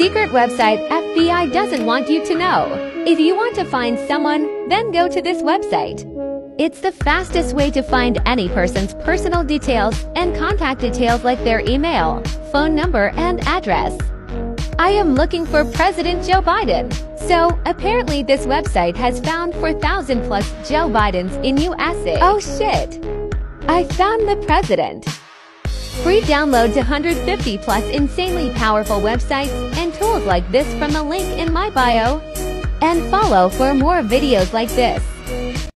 secret website FBI doesn't want you to know. If you want to find someone, then go to this website. It's the fastest way to find any person's personal details and contact details like their email, phone number, and address. I am looking for President Joe Biden. So, apparently this website has found 4,000 plus Joe Bidens in USA. Oh shit! I found the president. Free download to 150 plus insanely powerful websites and tools like this from the link in my bio. And follow for more videos like this.